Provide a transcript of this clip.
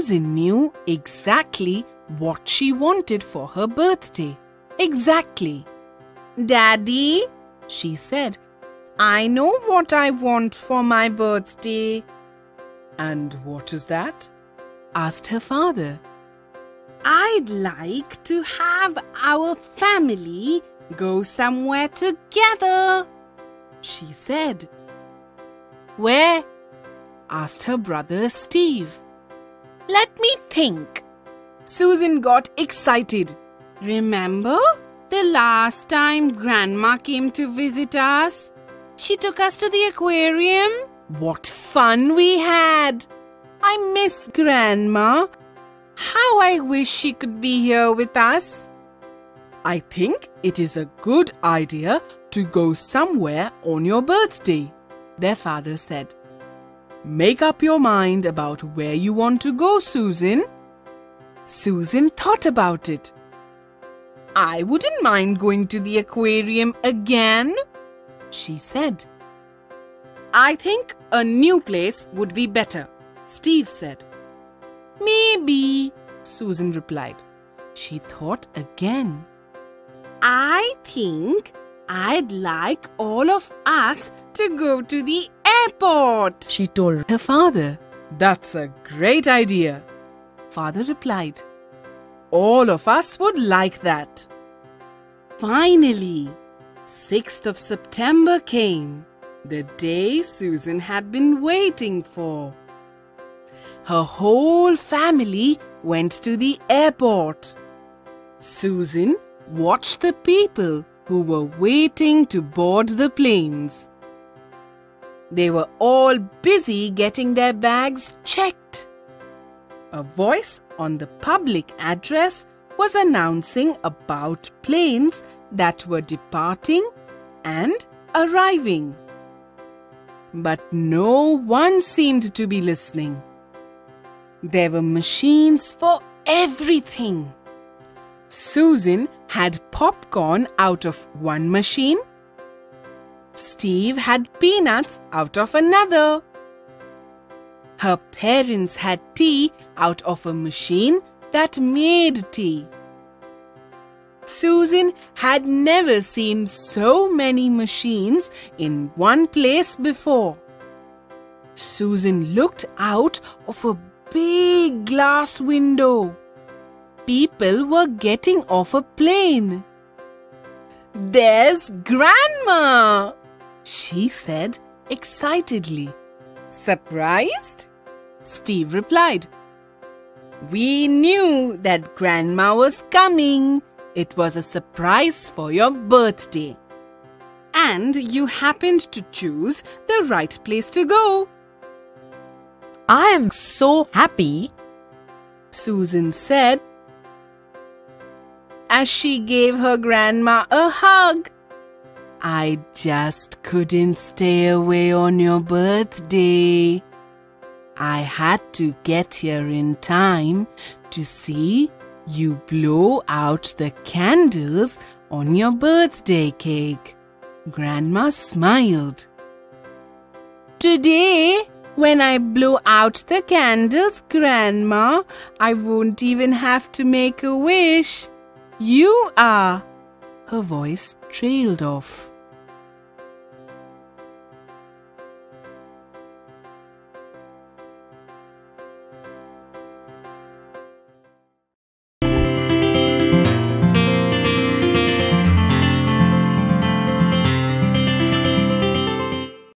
knew exactly what she wanted for her birthday. Exactly. Daddy, she said, I know what I want for my birthday. And what is that? asked her father. I'd like to have our family go somewhere together, she said. Where? asked her brother Steve. Let me think. Susan got excited. Remember the last time Grandma came to visit us? She took us to the aquarium. What fun we had! I miss Grandma. How I wish she could be here with us. I think it is a good idea to go somewhere on your birthday, their father said. Make up your mind about where you want to go, Susan. Susan thought about it. I wouldn't mind going to the aquarium again, she said. I think a new place would be better, Steve said. Maybe, Susan replied. She thought again. I think I'd like all of us to go to the airport, she told her father. That's a great idea, father replied. All of us would like that. Finally, 6th of September came, the day Susan had been waiting for. Her whole family went to the airport. Susan watched the people who were waiting to board the planes. They were all busy getting their bags checked. A voice on the public address was announcing about planes that were departing and arriving. But no one seemed to be listening. There were machines for everything. Susan had popcorn out of one machine. Steve had peanuts out of another. Her parents had tea out of a machine that made tea. Susan had never seen so many machines in one place before. Susan looked out of a big glass window people were getting off a plane. There's Grandma, she said excitedly. Surprised? Steve replied. We knew that Grandma was coming. It was a surprise for your birthday. And you happened to choose the right place to go. I am so happy, Susan said as she gave her grandma a hug. I just couldn't stay away on your birthday. I had to get here in time to see you blow out the candles on your birthday cake. Grandma smiled. Today, when I blow out the candles, Grandma, I won't even have to make a wish. You are. Her voice trailed off.